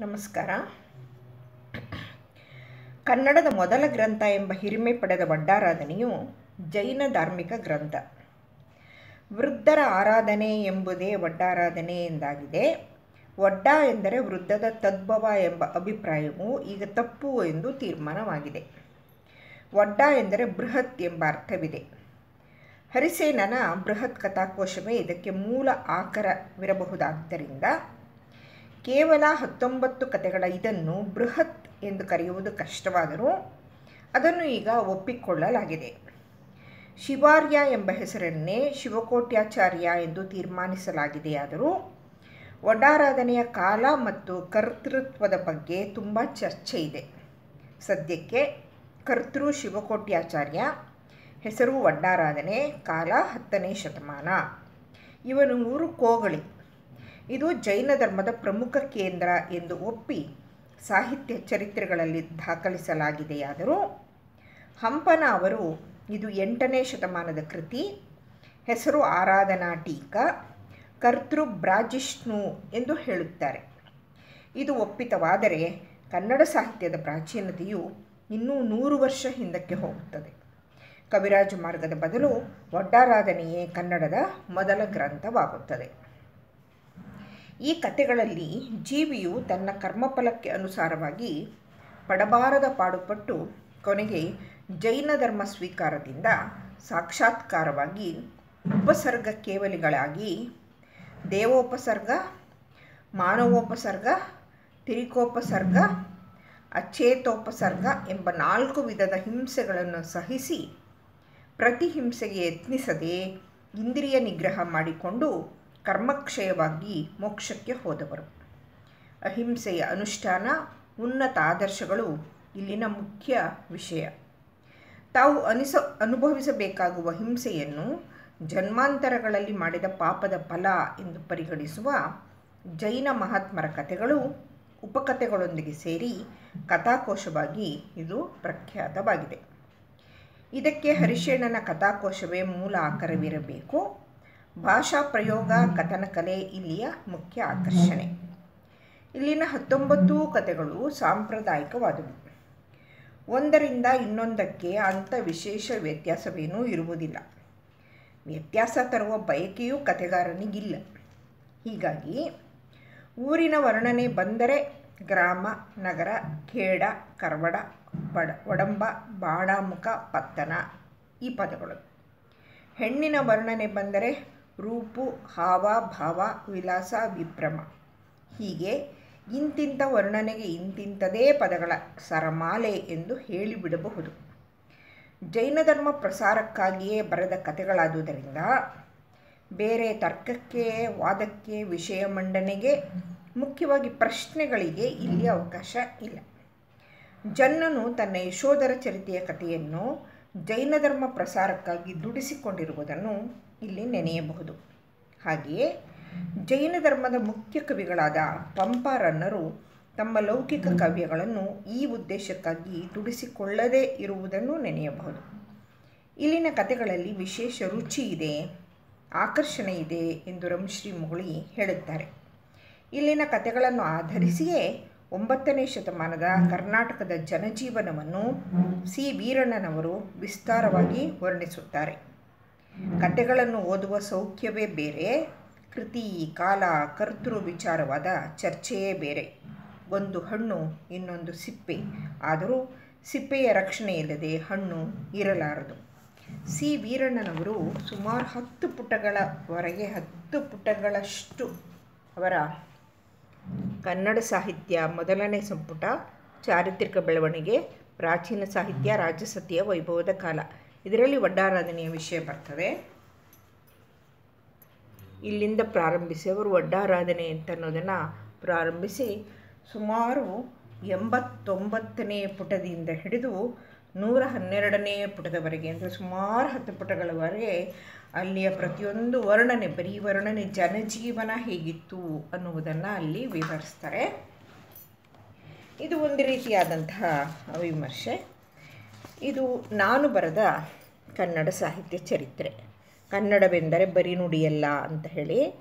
ನಮಸ್ಕಾರ. ಕನ್ನಡದ ಮೊದಲ ಗ್ರಂಥ ಎಂಬ ಹಿರಿಮೆ ಪಡೆದ ವಡ್ಡಾರಾಧನೆಯು ಜೈನ ಧಾರ್ಮಿಕ ಗ್ರಂಥ. ವೃದ್ಧರ ಆರಾಧನೆ ಎಂಬುದೇ ವಡ್ಡಾರಾಧನೆ ಎಂದಾಗಿದೆ. ವಡ್ಡ ಎಂದರೆ ವೃದ್ಧದ ತದ್ಭವ ಎಂಬ ಅಭಿಪ್ರಾಯವು ಈಗ ತಪ್ಪು ಎಂದು ತೀರ್ಮಾನವಾಗಿದೆ. ವಡ್ಡ ಎಂದರೆ ಬೃಹತ್ ಎಂಬ ಅರ್ಥವಿದೆ. ಹರಿಸೇನನ ಬೃಹತ್ ಕಥಾಕೋಶವೇ ಇದಕ್ಕೆ ಮೂಲ ಆಕರವಿರಬಹುದಾದ್ದರಿಂದ ಕೇವಲ ಹತ್ತೊಂಬತ್ತು ಕತೆಗಳ ಇದನ್ನು ಬೃಹತ್ ಎಂದು ಕರೆಯುವುದು ಕಷ್ಟವಾದರೂ ಅದನ್ನು ಈಗ ಒಪ್ಪಿಕೊಳ್ಳಲಾಗಿದೆ. ಶಿವಾರ್ಯ ಎಂಬ ಹೆಸರನ್ನೇ ಶಿವಕೋಟ್ಯಾಚಾರ್ಯ ಎಂದು ತೀರ್ಮಾನಿಸಲಾಗಿದೆಯಾದರೂ ಒಡಾರಾಧನೆಯ ಕಾಲ ಮತ್ತು ಕರ್ತೃತ್ವದ ಬಗ್ಗೆ ತುಂಬ ಚರ್ಚೆ ಇದೆ. ಸದ್ಯಕ್ಕೆ ಕರ್ತೃ ಶಿವಕೋಟ್ಯಾಚಾರ್ಯ, ಹೆಸರು ವಡ್ಡಾರಾಧನೆ ಕಾಲ ಹತ್ತನೇ ಶತಮಾನ. ಇವನು ಊರು ಕೋಗಳಿ ಇದು ಜೈನ ಧರ್ಮದ ಪ್ರಮುಖ ಕೇಂದ್ರ ಎಂದು ಒಪ್ಪಿ ಸಾಹಿತ್ಯ ಚರಿತ್ರೆಗಳಲ್ಲಿ ದಾಖಲಿಸಲಾಗಿದೆಯಾದರೂ ಹಂಪನ ಅವರು ಇದು ಎಂಟನೇ ಶತಮಾನದ ಕೃತಿ, ಹೆಸರು ಆರಾಧನಾ ಟೀಕಾ, ಕರ್ತೃ ಬ್ರಾಜಿಷ್ಣು ಎಂದು ಹೇಳುತ್ತಾರೆ. ಇದು ಒಪ್ಪಿತವಾದರೆ ಕನ್ನಡ ಸಾಹಿತ್ಯದ ಪ್ರಾಚೀನತೆಯು ಇನ್ನೂ ನೂರು ವರ್ಷ ಹಿಂದಕ್ಕೆ ಹೋಗುತ್ತದೆ. ಕವಿರಾಜ ಮಾರ್ಗದ ಬದಲು ಒಡ್ಡಾರಾಧನೆಯೇ ಕನ್ನಡದ ಮೊದಲ ಗ್ರಂಥವಾಗುತ್ತದೆ. ಈ ಕಥೆಗಳಲ್ಲಿ ಜೀವಿಯು ತನ್ನ ಕರ್ಮಫಲಕ್ಕೆ ಅನುಸಾರವಾಗಿ ಪಡಬಾರದ ಪಾಡುಪಟ್ಟು ಕೊನೆಗೆ ಜೈನ ಧರ್ಮ ಸ್ವೀಕಾರದಿಂದ ಸಾಕ್ಷಾತ್ಕಾರವಾಗಿ ಉಪಸರ್ಗ ಕೇವಲಿಗಳಾಗಿ ದೇವೋಪಸರ್ಗ, ಮಾನವೋಪಸರ್ಗ, ತಿರಿಕೋಪಸರ್ಗ, ಅಚೇತೋಪಸರ್ಗ ಎಂಬ ನಾಲ್ಕು ವಿಧದ ಹಿಂಸೆಗಳನ್ನು ಸಹಿಸಿ ಪ್ರತಿ ಹಿಂಸೆಗೆ ಯತ್ನಿಸದೆ ಇಂದ್ರಿಯ ನಿಗ್ರಹ ಮಾಡಿಕೊಂಡು ಕರ್ಮಕ್ಷಯವಾಗಿ ಮೋಕ್ಷಕ್ಕೆ ಹೋದವರು. ಅಹಿಂಸೆಯ ಅನುಷ್ಠಾನ ಉನ್ನತ ಆದರ್ಶಗಳು ಇಲ್ಲಿನ ಮುಖ್ಯ ವಿಷಯ. ತಾವು ಅನಿಸ, ಅನುಭವಿಸಬೇಕಾಗುವ ಹಿಂಸೆಯನ್ನು ಜನ್ಮಾಂತರಗಳಲ್ಲಿ ಮಾಡಿದ ಪಾಪದ ಫಲ ಎಂದು ಪರಿಗಣಿಸುವ ಜೈನ ಮಹಾತ್ಮರ ಕಥೆಗಳು ಉಪಕಥೆಗಳೊಂದಿಗೆ ಸೇರಿ ಕಥಾಕೋಶವಾಗಿ ಇದು ಪ್ರಖ್ಯಾತವಾಗಿದೆ. ಇದಕ್ಕೆ ಹರಿಶೇಣನ ಕಥಾಕೋಶವೇ ಮೂಲ ಆಕರವಿರಬೇಕು. ಭಾಷಾ ಪ್ರಯೋಗ ಕಥನ ಕಲೆ ಇಲ್ಲಿಯ ಮುಖ್ಯ ಆಕರ್ಷಣೆ. ಇಲ್ಲಿನ ಹತ್ತೊಂಬತ್ತು ಕಥೆಗಳು ಸಾಂಪ್ರದಾಯಿಕವಾದವು. ಒಂದರಿಂದ ಇನ್ನೊಂದಕ್ಕೆ ಅಂಥ ವಿಶೇಷ ವ್ಯತ್ಯಾಸವೇನೂ ಇರುವುದಿಲ್ಲ. ವ್ಯತ್ಯಾಸ ತರುವ ಬಯಕೆಯೂ ಕಥೆಗಾರನಿಗಿಲ್ಲ. ಹೀಗಾಗಿ ಊರಿನ ವರ್ಣನೆ ಬಂದರೆ ಗ್ರಾಮ, ನಗರ, ಖೇಡ, ಕರವಡ ಬಡ ಒಡಂಬ ಬಾಡಾಮುಖ ಪತ್ತನ ಈ ಪದಗಳು. ಹೆಣ್ಣಿನ ವರ್ಣನೆ ಬಂದರೆ ರೂಪು, ಹಾವ, ಭಾವ ವಿಲಾಸ ವಿಭ್ರಮ. ಹೀಗೆ ಇಂತಿಂಥ ವರ್ಣನೆಗೆ ಇಂತಿಂಥದೇ ಪದಗಳ ಸರಮಾಲೆ ಎಂದು ಹೇಳಿಬಿಡಬಹುದು. ಜೈನ ಧರ್ಮ ಪ್ರಸಾರಕ್ಕಾಗಿಯೇ ಬರೆದ ಕಥೆಗಳಾದುದರಿಂದ ಬೇರೆ ತರ್ಕಕ್ಕೆ, ವಾದಕ್ಕೆ, ವಿಷಯ ಮಂಡನೆಗೆ ಮುಖ್ಯವಾಗಿ ಪ್ರಶ್ನೆಗಳಿಗೆ ಇಲ್ಲಿ ಅವಕಾಶ ಇಲ್ಲ. ಜನ್ನನು ತನ್ನ ಯಶೋಧರ ಚರಿತೆಯ ಕಥೆಯನ್ನು ಜೈನ ಧರ್ಮ ಪ್ರಸಾರಕ್ಕಾಗಿ ದುಡಿಸಿಕೊಂಡಿರುವುದನ್ನು ಇಲ್ಲಿ ನೆನೆಯಬಹುದು. ಹಾಗೆಯೇ ಜೈನ ಧರ್ಮದ ಮುಖ್ಯ ಕವಿಗಳಾದ ಪಂಪಾರನ್ನರು ತಮ್ಮ ಲೌಕಿಕ ಕಾವ್ಯಗಳನ್ನು ಈ ಉದ್ದೇಶಕ್ಕಾಗಿ ದುಡಿಸಿಕೊಳ್ಳದೇ ಇರುವುದನ್ನು ನೆನೆಯಬಹುದು. ಇಲ್ಲಿನ ಕತೆಗಳಲ್ಲಿ ವಿಶೇಷ ರುಚಿ ಇದೆ, ಆಕರ್ಷಣೆ ಇದೆ ಎಂದು ರಂಶ್ರೀ ಮುಗುಳಿ ಹೇಳುತ್ತಾರೆ. ಇಲ್ಲಿನ ಕತೆಗಳನ್ನು ಆಧರಿಸಿಯೇ ಒಂಬತ್ತನೇ ಶತಮಾನದ ಕರ್ನಾಟಕದ ಜನಜೀವನವನ್ನು ಸಿ. ವೀರಣ್ಣನವರು ವಿಸ್ತಾರವಾಗಿ ವರ್ಣಿಸುತ್ತಾರೆ. ಕಥೆಗಳನ್ನು ಓದುವ ಸೌಖ್ಯವೇ ಬೇರೆ, ಕೃತಿ, ಕಾಲ, ಕರ್ತೃ ವಿಚಾರವಾದ ಚರ್ಚೆಯೇ ಬೇರೆ. ಒಂದು ಹಣ್ಣು, ಇನ್ನೊಂದು ಸಿಪ್ಪೆ. ಆದರೂ ಸಿಪ್ಪೆಯ ರಕ್ಷಣೆ ಇಲ್ಲದೆ ಹಣ್ಣು ಇರಲಾರದು. ಸಿ. ವೀರಣ್ಣನವರು ಸುಮಾರು ಹತ್ತು ಪುಟಗಳವರೆಗೆ ಹತ್ತು ಪುಟಗಳಷ್ಟು ಅವರ ಕನ್ನಡ ಸಾಹಿತ್ಯ ಮೊದಲನೇ ಸಂಪುಟ, ಚಾರಿತ್ರಿಕ ಬೆಳವಣಿಗೆ, ಪ್ರಾಚೀನ ಸಾಹಿತ್ಯ, ರಾಜಸತಿಯ, ವೈಭವದ ಕಾಲ. ಇದರಲ್ಲಿ ವಡ್ಡಾರಾಧನೆಯ ವಿಷಯ ಬರ್ತದೆ. ಇಲ್ಲಿಂದ ಪ್ರಾರಂಭಿಸಿ ಅವರು ವಡ್ಡಾರಾಧನೆ ಅಂತ ಅನ್ನೋದನ್ನು ಪ್ರಾರಂಭಿಸಿ ಸುಮಾರು ಎಂಬತ್ತೊಂಬತ್ತನೇ ಪುಟದಿಂದ ಹಿಡಿದು ನೂರ ಹನ್ನೆರಡನೇ ಪುಟದವರೆಗೆ, ಅಂದರೆ ಸುಮಾರು ಹತ್ತು ಪುಟಗಳವರೆಗೆ ಅಲ್ಲಿಯ ಪ್ರತಿಯೊಂದು ವರ್ಣನೆ, ಬರೀ ವರ್ಣನೆ ಜನಜೀವನ ಹೇಗಿತ್ತು ಅನ್ನುವುದನ್ನು ಅಲ್ಲಿ ವಿವರಿಸ್ತಾರೆ. ಇದು ಒಂದು ರೀತಿಯಾದಂತಹ ವಿಮರ್ಶೆ. ಇದು ನಾನು ಬರೆದ ಕನ್ನಡ ಸಾಹಿತ್ಯ ಚರಿತ್ರೆ. ಕನ್ನಡವೆಂದರೆ ಬರೀ ನುಡಿಯಲ್ಲ ಅಂತ ಹೇಳಿ.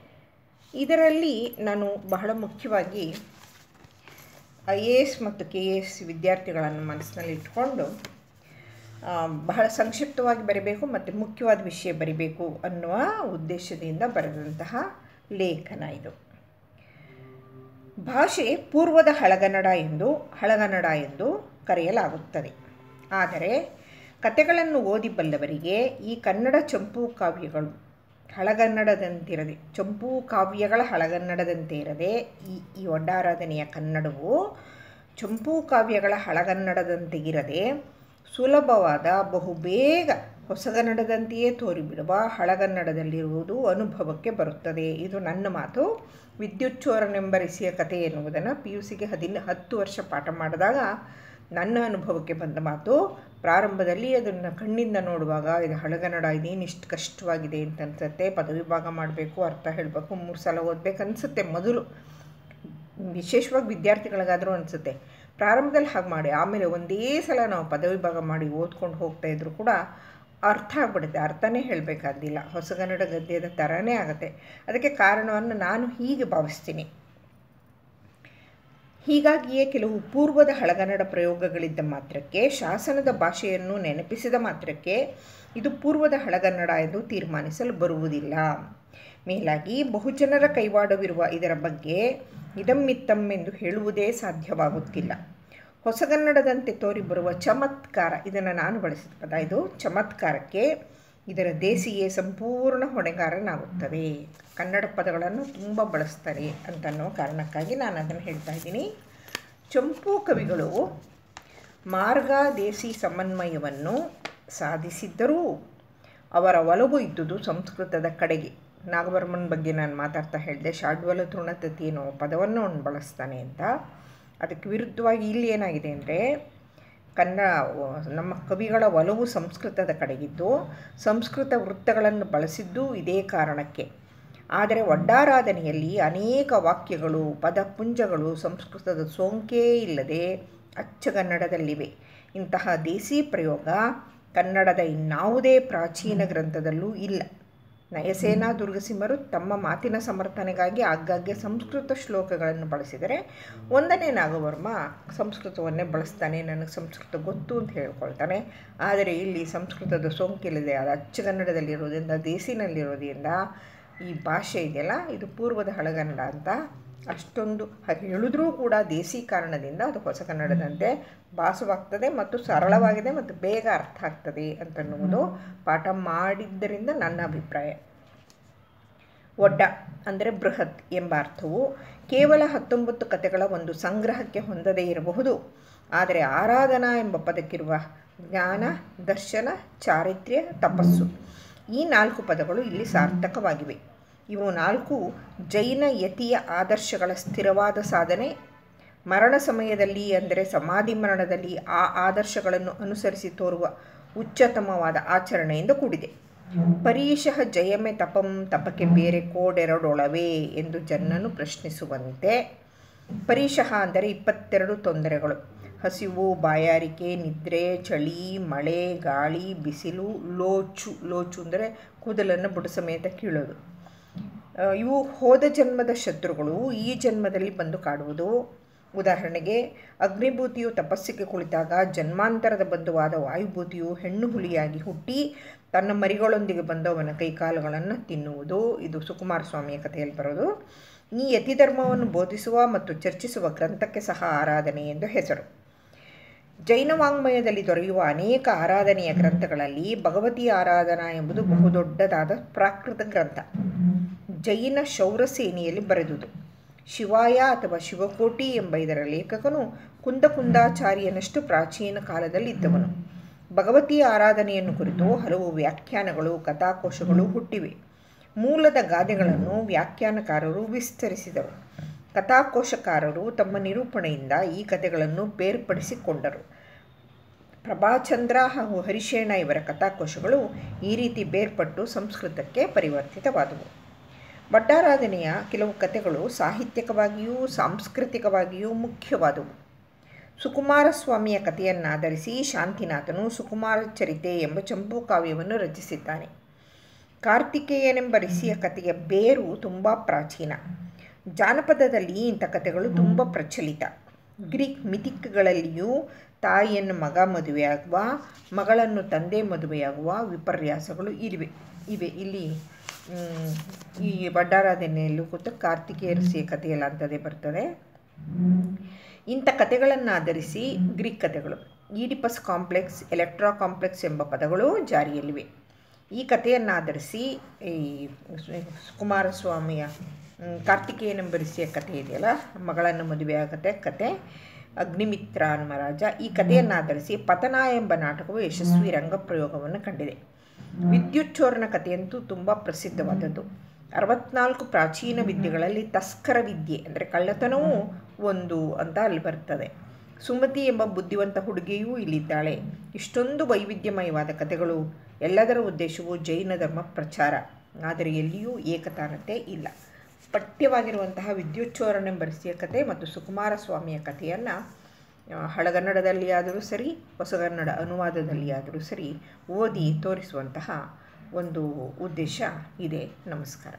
ಇದರಲ್ಲಿ ನಾನು ಬಹಳ ಮುಖ್ಯವಾಗಿ ಐ ಎ ಎಸ್ ಮತ್ತು ಕೆ ಎಸ್ ವಿದ್ಯಾರ್ಥಿಗಳನ್ನು ಮನಸ್ಸಿನಲ್ಲಿ ಇಟ್ಕೊಂಡು ಬಹಳ ಸಂಕ್ಷಿಪ್ತವಾಗಿ ಬರಿಬೇಕು ಮತ್ತು ಮುಖ್ಯವಾದ ವಿಷಯ ಬರಿಬೇಕು ಅನ್ನುವ ಉದ್ದೇಶದಿಂದ ಬರೆದಂತಹ ಲೇಖನ ಇದು. ಭಾಷೆ ಪೂರ್ವದ ಹಳಗನ್ನಡ ಎಂದು ಹಳಗನ್ನಡ ಎಂದು ಕರೆಯಲಾಗುತ್ತದೆ. ಆದರೆ ಕತೆಗಳನ್ನು ಓದಿ ಬಲ್ಲವರಿಗೆ ಈ ಕನ್ನಡ ಚಂಪು ಕಾವ್ಯಗಳು ಹಳಗನ್ನಡದಂತಿರದೆ, ಚಂಪು ಕಾವ್ಯಗಳ ಹಳಗನ್ನಡದಂತೆ ಇರದೆ, ಈ ಈ ಒಡ್ಡಾರಾಧನೆಯ ಕನ್ನಡವು ಚಂಪು ಕಾವ್ಯಗಳ ಹಳಗನ್ನಡದಂತೆ ಇರದೆ, ಸುಲಭವಾದ, ಬಹುಬೇಗ ಹೊಸಗನ್ನಡದಂತೆಯೇ ತೋರಿಬಿಡುವ ಹಳಗನ್ನಡದಲ್ಲಿರುವುದು ಅನುಭವಕ್ಕೆ ಬರುತ್ತದೆ. ಇದು ನನ್ನ ಮಾತು. ವಿದ್ಯುಚ್ಚೋರನೆಂಬ ರಿಸಿಯ ಕಥೆ ಎನ್ನುವುದನ್ನು ಪಿ ಯು ಸಿಗೆ ಹದಿನ, ಹತ್ತು ವರ್ಷ ಪಾಠ ಮಾಡಿದಾಗ ನನ್ನ ಅನುಭವಕ್ಕೆ ಬಂದ ಮಾತು, ಪ್ರಾರಂಭದಲ್ಲಿ ಅದನ್ನು ಕಣ್ಣಿಂದ ನೋಡುವಾಗ ಇದು ಹಳಗನ್ನಡ, ಇದೇನು ಇಷ್ಟು ಕಷ್ಟವಾಗಿದೆ ಅಂತ ಅನ್ಸುತ್ತೆ, ಪದವಿ ಭಾಗ ಮಾಡಬೇಕು, ಅರ್ಥ ಹೇಳಬೇಕು, ಮೂರು ಸಲ ಓದಬೇಕು ಅನಿಸುತ್ತೆ ಮೊದಲು. ವಿಶೇಷವಾಗಿ ವಿದ್ಯಾರ್ಥಿಗಳಿಗಾದರೂ ಅನಿಸುತ್ತೆ. ಪ್ರಾರಂಭದಲ್ಲಿ ಹಾಗೆ ಮಾಡಿ, ಆಮೇಲೆ ಒಂದೇ ಸಲ ನಾವು ಪದವಿ ಭಾಗ ಮಾಡಿ ಓದ್ಕೊಂಡು ಹೋಗ್ತಾ ಇದ್ರು ಕೂಡ ಅರ್ಥ ಆಗ್ಬಿಡುತ್ತೆ, ಅರ್ಥನೇ ಹೇಳಬೇಕಾದಿಲ್ಲ. ಹೊಸಗನ್ನಡ ಗದ್ಯದ ಥರನೇ ಆಗುತ್ತೆ. ಅದಕ್ಕೆ ಕಾರಣವನ್ನು ನಾನು ಹೀಗೆ ಭಾವಿಸ್ತೀನಿ. ಹೀಗಾಗಿಯೇ ಕೆಲವು ಪೂರ್ವದ ಹಳಗನ್ನಡ ಪ್ರಯೋಗಗಳಿದ್ದ ಮಾತ್ರಕ್ಕೆ, ಶಾಸನದ ಭಾಷೆಯನ್ನು ನೆನಪಿಸಿದ ಮಾತ್ರಕ್ಕೆ ಇದು ಪೂರ್ವದ ಹಳಗನ್ನಡ ಎಂದು ತೀರ್ಮಾನಿಸಲು ಬರುವುದಿಲ್ಲ. ಮೇಲಾಗಿ, ಬಹುಜನರ ಕೈವಾಡವಿರುವ ಇದರ ಬಗ್ಗೆ ಇದಮ್ಮಿತ್ತಮ್ ಎಂದು ಹೇಳುವುದೇ ಸಾಧ್ಯವಾಗುತ್ತಿಲ್ಲ. ಹೊಸಗನ್ನಡದಂತೆ ತೋರಿಬರುವ ಚಮತ್ಕಾರ ಇದನ್ನು ನಾನು ಬಳಸಿದ ಪದ ಇದು ಚಮತ್ಕಾರಕ್ಕೆ ಇದರ ದೇಸಿಯೇ ಸಂಪೂರ್ಣ ಹೊಣೆಗಾರನಾಗುತ್ತದೆ. ಕನ್ನಡ ಪದಗಳನ್ನು ತುಂಬ ಬಳಸ್ತಾರೆ ಅಂತನ್ನೋ ಕಾರಣಕ್ಕಾಗಿ ನಾನು ಅದನ್ನು ಹೇಳ್ತಾ ಇದ್ದೀನಿ. ಚಂಪು ಕವಿಗಳು ಮಾರ್ಗ ದೇಸಿ ಸಮನ್ವಯವನ್ನು ಸಾಧಿಸಿದ್ದರೂ. ಅವರ ಒಲವು ಇದ್ದುದು ಸಂಸ್ಕೃತದ ಕಡೆಗೆ. ನಾಗವರ್ಮನ್ ಬಗ್ಗೆ ನಾನು ಮಾತಾಡ್ತಾ ಹೇಳಿದೆ, ಶಾಡ್ವಲ ತೃಣತತಿ ಅನ್ನೋ ಪದವನ್ನು ಅವನು ಬಳಸ್ತಾನೆ ಅಂತ. ಅದಕ್ಕೆ ವಿರುದ್ಧವಾಗಿ ಇಲ್ಲಿ ಏನಾಗಿದೆ ಅಂದರೆ, ಕನ್ನಡ, ನಮ್ಮ ಕವಿಗಳ ಒಲವು ಸಂಸ್ಕೃತದ ಕಡೆಗಿದ್ದು, ಸಂಸ್ಕೃತ ವೃತ್ತಗಳನ್ನು ಬಳಸಿದ್ದು ಇದೇ ಕಾರಣಕ್ಕೆ. ಆದರೆ ಒಡ್ಡಾರಾಧನೆಯಲ್ಲಿ ಅನೇಕ ವಾಕ್ಯಗಳು, ಪದಪುಂಜಗಳು, ಸಂಸ್ಕೃತದ ಸೋಂಕೇ ಇಲ್ಲದೆ ಅಚ್ಚಗನ್ನಡದಲ್ಲಿವೆ ಇಂತಹ ದೇಸಿ ಪ್ರಯೋಗ ಕನ್ನಡದ ಇನ್ನಾವುದೇ ಪ್ರಾಚೀನ ಗ್ರಂಥದಲ್ಲೂ ಇಲ್ಲ. ನಯಸೇನಾ ದುರ್ಗಸಿಂಹರು ತಮ್ಮ ಮಾತಿನ ಸಮರ್ಥನೆಗಾಗಿ ಆಗಾಗ್ಗೆ ಸಂಸ್ಕೃತ ಶ್ಲೋಕಗಳನ್ನು ಬಳಸಿದರೆ ಒಂದನೇ ನಾಗವರ್ಮ ಸಂಸ್ಕೃತವನ್ನೇ ಬಳಸ್ತಾನೆ, ನನಗೆ ಸಂಸ್ಕೃತ ಗೊತ್ತು ಅಂತ ಹೇಳ್ಕೊಳ್ತಾನೆ. ಆದರೆ ಇಲ್ಲಿ ಸಂಸ್ಕೃತದ ಸೋಂಕಿಲ್ಲದೆ ಅದು ಅಚ್ಚಗನ್ನಡದಲ್ಲಿರೋದ್ರಿಂದ ದೇಸಿನಲ್ಲಿರೋದ್ರಿಂದ ಈ ಭಾಷೆ ಇದೆಯಲ್ಲ, ಇದು ಪೂರ್ವದ ಹಳಗನ್ನಡ ಅಂತ ಅಷ್ಟೊಂದು ಹೇಳಿದ್ರೂ ಕೂಡ ದೇಸಿ ಕಾರಣದಿಂದ ಅದು ಹೊಸ ಕನ್ನಡದಂತೆ ಭಾಸವಾಗ್ತದೆ ಮತ್ತು ಸರಳವಾಗಿದೆ ಮತ್ತು ಬೇಗ ಅರ್ಥ ಆಗ್ತದೆ ಅಂತನ್ನುವುದು ಪಾಠ ಮಾಡಿದ್ದರಿಂದ ನನ್ನ ಅಭಿಪ್ರಾಯ. ಒಡ್ಡ ಅಂದರೆ ಬೃಹತ್ ಎಂಬ ಅರ್ಥವು ಕೇವಲ ಹತ್ತೊಂಬತ್ತು ಕಥೆಗಳ ಒಂದು ಸಂಗ್ರಹಕ್ಕೆ ಹೊಂದದೇ ಇರಬಹುದು, ಆದರೆ ಆರಾಧನಾ ಎಂಬ ಪದಕ್ಕಿರುವ ಜ್ಞಾನ, ದರ್ಶನ, ಚಾರಿತ್ರ್ಯ, ತಪಸ್ಸು ಈ ನಾಲ್ಕು ಪದಗಳು ಇಲ್ಲಿ ಸಾರ್ಥಕವಾಗಿವೆ. ಇವು ನಾಲ್ಕು ಜೈನ ಯತಿಯ ಆದರ್ಶಗಳ ಸ್ಥಿರವಾದ ಸಾಧನೆ. ಮರಣ ಸಮಯದಲ್ಲಿ ಅಂದರೆ ಸಮಾಧಿ ಮರಣದಲ್ಲಿ ಆ ಆದರ್ಶಗಳನ್ನು ಅನುಸರಿಸಿ ತೋರುವ ಉಚ್ಚತಮವಾದ ಆಚರಣೆಯಿಂದ ಕೂಡಿದೆ. ಪರೀಶಃ ಜಯಮೆ ತಪಂ ತಪಕ್ಕೆ ಬೇರೆ ಕೋಡೆರಡೊಳವೇ ಎಂದು ಜನನು ಪ್ರಶ್ನಿಸುವಂತೆ. ಪರೀಶಃ ಅಂದರೆ ಇಪ್ಪತ್ತೆರಡು ತೊಂದರೆಗಳು. ಹಸಿವು, ಬಾಯಾರಿಕೆ, ನಿದ್ರೆ, ಚಳಿ, ಮಳೆ, ಗಾಳಿ, ಬಿಸಿಲು, ಲೋಚು ಲೋಚು ಅಂದರೆ ಕೂದಲನ್ನು ಬುಡ ಸಮೇತ ಕೀಳೋದು. ಇವು ಹೋದ ಜನ್ಮದ ಶತ್ರುಗಳು ಈ ಜನ್ಮದಲ್ಲಿ ಬಂದು ಕಾಡುವುದು. ಉದಾಹರಣೆಗೆ, ಅಗ್ನಿಭೂತಿಯು ತಪಸ್ಸಿಗೆ ಕುಳಿತಾಗ ಜನ್ಮಾಂತರದ ಬಂಧುವಾದ ವಾಯುಭೂತಿಯು ಹೆಣ್ಣು ಹುಲಿಯಾಗಿ ಹುಟ್ಟಿ ತನ್ನ ಮರಿಗಳೊಂದಿಗೆ ಬಂದವನ ಕೈಕಾಲುಗಳನ್ನು ತಿನ್ನುವುದು. ಇದು ಸುಕುಮಾರ ಸ್ವಾಮಿಯ ಕಥೆಯಲ್ಲಿ ಬರೋದು. ಈ ಯತಿಧರ್ಮವನ್ನು ಬೋಧಿಸುವ ಮತ್ತು ಚರ್ಚಿಸುವ ಗ್ರಂಥಕ್ಕೆ ಸಹ ಆರಾಧನೆ ಎಂದು ಹೆಸರು. ಜೈನ ವಾಂಗ್ಮಯದಲ್ಲಿ ದೊರೆಯುವ ಅನೇಕ ಆರಾಧನೆಯ ಗ್ರಂಥಗಳಲ್ಲಿ ಭಗವತಿ ಆರಾಧನಾ ಎಂಬುದು ಬಹುದೊಡ್ಡದಾದ ಪ್ರಾಕೃತ ಗ್ರಂಥ. ಜೈನ ಶೌರಸೇನೆಯಲ್ಲಿ ಬರೆದುದು. ಶಿವಾಯ ಅಥವಾ ಶಿವಕೋಟಿ ಎಂಬ ಇದರ ಲೇಖಕನು ಕುಂದಕುಂದಾಚಾರ್ಯನಷ್ಟು ಪ್ರಾಚೀನ ಕಾಲದಲ್ಲಿದ್ದವನು. ಭಗವತಿಯ ಆರಾಧನೆಯನ್ನು ಕುರಿತು ಹಲವು ವ್ಯಾಖ್ಯಾನಗಳು, ಕಥಾಕೋಶಗಳು ಹುಟ್ಟಿವೆ. ಮೂಲದ ಗಾದೆಗಳನ್ನು ವ್ಯಾಖ್ಯಾನಕಾರರು ವಿಸ್ತರಿಸಿದರು. ಕಥಾಕೋಶಕಾರರು ತಮ್ಮ ನಿರೂಪಣೆಯಿಂದ ಈ ಕಥೆಗಳನ್ನು ಬೇರ್ಪಡಿಸಿಕೊಂಡರು. ಪ್ರಭಾಚಂದ್ರ ಹಾಗೂ ಹರಿಶೇಣ ಇವರ ಕಥಾಕೋಶಗಳು ಈ ರೀತಿ ಬೇರ್ಪಟ್ಟು ಸಂಸ್ಕೃತಕ್ಕೆ ಪರಿವರ್ತಿತವಾದವು. ಭಟ್ಟಾರಾಧನೆಯ ಕೆಲವು ಕಥೆಗಳು ಸಾಹಿತ್ಯಿಕವಾಗಿಯೂ ಸಾಂಸ್ಕೃತಿಕವಾಗಿಯೂ ಮುಖ್ಯವಾದವು. ಸುಕುಮಾರ ಸ್ವಾಮಿಯ ಕಥೆಯನ್ನಾಧರಿಸಿ ಶಾಂತಿನಾಥನು ಸುಕುಮಾರ ಚರಿತೆ ಎಂಬ ಚಂಪು ಕಾವ್ಯವನ್ನು ರಚಿಸಿದ್ದಾನೆ. ಕಾರ್ತಿಕೇಯನೆಂಬ ಋಷಿಯ ಕಥೆಯ ಬೇರು ತುಂಬ ಪ್ರಾಚೀನ. ಜಾನಪದದಲ್ಲಿ ಇಂಥ ಕಥೆಗಳು ತುಂಬ ಪ್ರಚಲಿತ. ಗ್ರೀಕ್ ಮಿತಿಕ್ಗಳಲ್ಲಿಯೂ ತಾಯಿಯನ್ನು ಮಗ ಮದುವೆಯಾಗುವ, ಮಗಳನ್ನು ತಂದೆ ಮದುವೆಯಾಗುವ ವಿಪರ್ಯಾಸಗಳು ಇವೆ ಇವೆ. ಇಲ್ಲಿ ಈ ಬಡ್ಡಾರಾಧನೆಯಲ್ಲೂ ಕೂತು ಕಥೆಯಲ್ಲ ಅಂಥದ್ದೇ ಬರ್ತದೆ. ಇಂಥ ಕಥೆಗಳನ್ನು ಆಧರಿಸಿ ಗ್ರೀಕ್ ಕಥೆಗಳು ಈಡಿಪಸ್ ಕಾಂಪ್ಲೆಕ್ಸ್ ಎಲೆಕ್ಟ್ರಾ ಕಾಂಪ್ಲೆಕ್ಸ್ ಎಂಬ ಪದಗಳು ಜಾರಿಯಲ್ಲಿವೆ. ಈ ಕಥೆಯನ್ನು ಆಧರಿಸಿ ಈ ಕುಮಾರಸ್ವಾಮಿಯ ಮ್, ಕಾರ್ತಿಕೇಯನೆಂಬ ಋಷಿಯ ಕಥೆ ಇದೆಯಲ್ಲ ಮಗಳನ್ನು ಮದುವೆಯಾಗತ್ತೆ ಕತೆ ಅಗ್ನಿಮಿತ್ರ ಅನ್ನುವ ಈ ಕಥೆಯನ್ನು ಆಧರಿಸಿ ಪತನ ಎಂಬ ನಾಟಕವು ಯಶಸ್ವಿ ರಂಗಪ್ರಯೋಗವನ್ನು ಕಂಡಿದೆ. ವಿದ್ಯುಚ್ಛೋರಣ ಕಥೆಯಂತೂ ತುಂಬ ಪ್ರಸಿದ್ಧವಾದದ್ದು. ಅರವತ್ನಾಲ್ಕು ಪ್ರಾಚೀನ ವಿದ್ಯೆಗಳಲ್ಲಿ ತಸ್ಕರ ವಿದ್ಯೆ ಅಂದರೆ ಕಳ್ಳತನವೂ ಒಂದು ಅಂತ ಅಲ್ಲಿ ಬರ್ತದೆ. ಸುಮತಿ ಎಂಬ ಬುದ್ಧಿವಂತ ಹುಡುಗಿಯೂ ಇಲ್ಲಿದ್ದಾಳೆ. ಇಷ್ಟೊಂದು ವೈವಿಧ್ಯಮಯವಾದ ಕಥೆಗಳು, ಎಲ್ಲದರ ಉದ್ದೇಶವು ಜೈನ ಧರ್ಮ ಪ್ರಚಾರ. ಆದರೆ ಎಲ್ಲಿಯೂ ಏಕತಾನತೆ ಇಲ್ಲ. ಪಠ್ಯವಾಗಿರುವಂತಹ ವಿದ್ಯುಚ್ಛೋರಣೆ ಬರೆಸಿಯ ಕಥೆ ಮತ್ತು ಸುಕುಮಾರ ಸ್ವಾಮಿಯ ಕಥೆಯನ್ನು ಹಳಗನ್ನಡದಲ್ಲಿ ಆದರೂ ಸರಿ ಹೊಸಗನ್ನಡ ಅನುವಾದದಲ್ಲಿ ಆದರೂ ಸರಿ ಓದಿ ತೋರಿಸುವಂತಹ ಒಂದು ಉದ್ದೇಶ ಇದೆ. ನಮಸ್ಕಾರ.